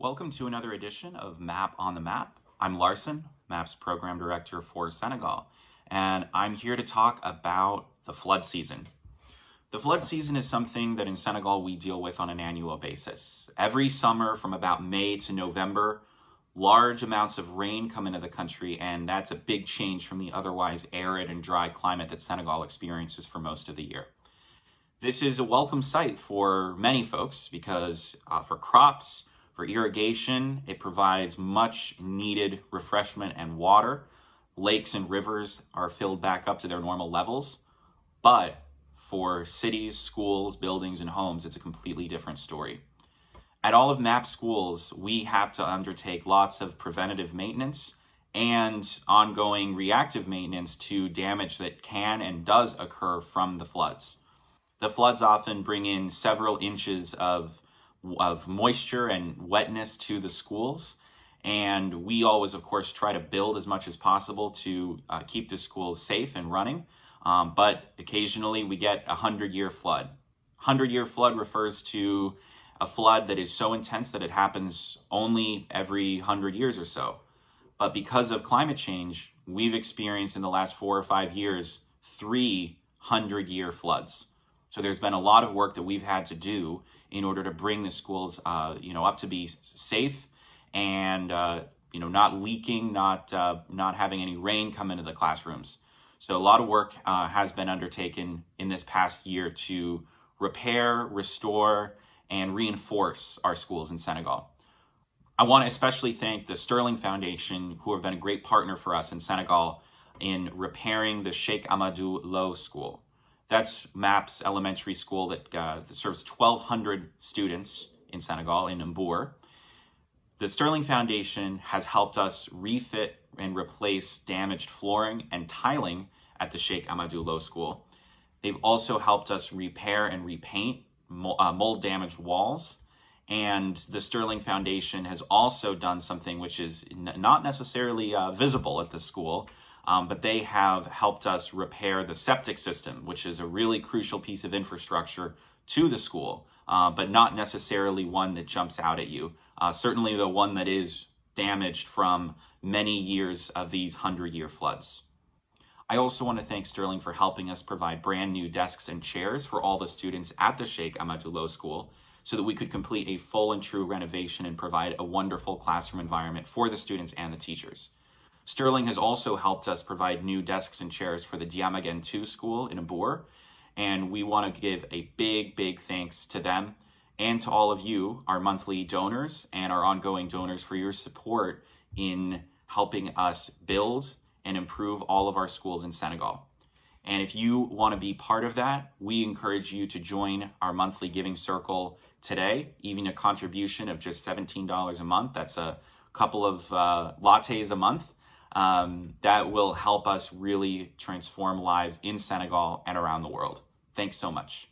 Welcome to another edition of Map on the Map. I'm Larson, MAP's program director for Senegal, and I'm here to talk about the flood season. The flood season is something that in Senegal we deal with on an annual basis. Every summer from about May to November, large amounts of rain come into the country, and that's a big change from the otherwise arid and dry climate that Senegal experiences for most of the year. This is a welcome sight for many folks because uh, for crops, for irrigation, it provides much needed refreshment and water. Lakes and rivers are filled back up to their normal levels. But for cities, schools, buildings, and homes, it's a completely different story. At all of MAP schools, we have to undertake lots of preventative maintenance and ongoing reactive maintenance to damage that can and does occur from the floods. The floods often bring in several inches of, of moisture and wetness to the schools. And we always, of course, try to build as much as possible to uh, keep the schools safe and running. Um, but occasionally we get a 100 year flood. 100 year flood refers to a flood that is so intense that it happens only every 100 years or so. But because of climate change, we've experienced in the last four or five years three 100 year floods. So there's been a lot of work that we've had to do in order to bring the schools, uh, you know, up to be safe and uh, you know not leaking, not uh, not having any rain come into the classrooms. So a lot of work uh, has been undertaken in this past year to repair, restore, and reinforce our schools in Senegal. I want to especially thank the Stirling Foundation, who have been a great partner for us in Senegal in repairing the Cheikh Amadou Lô School. That's MAPS elementary school that, uh, that serves 1,200 students in Senegal, in Mbour. The Stirling Foundation has helped us refit and replace damaged flooring and tiling at the Cheikh Amadou Lô School. They've also helped us repair and repaint uh, mold damaged walls. And the Stirling Foundation has also done something which is not necessarily uh, visible at the school, um, but they have helped us repair the septic system, which is a really crucial piece of infrastructure to the school, uh, but not necessarily one that jumps out at you. Uh, certainly the one that is damaged from many years of these 100-year floods. I also want to thank Stirling for helping us provide brand new desks and chairs for all the students at the Cheikh Lô School so that we could complete a full and true renovation and provide a wonderful classroom environment for the students and the teachers. Stirling has also helped us provide new desks and chairs for the Diamaguène 2 school in Mbour, and we want to give a big, big thanks to them and to all of you, our monthly donors and our ongoing donors for your support in helping us build and improve all of our schools in Senegal. And if you want to be part of that, we encourage you to join our monthly giving circle today, even a contribution of just $17 a month. That's a couple of uh, lattes a month um, that will help us really transform lives in Senegal and around the world. Thanks so much.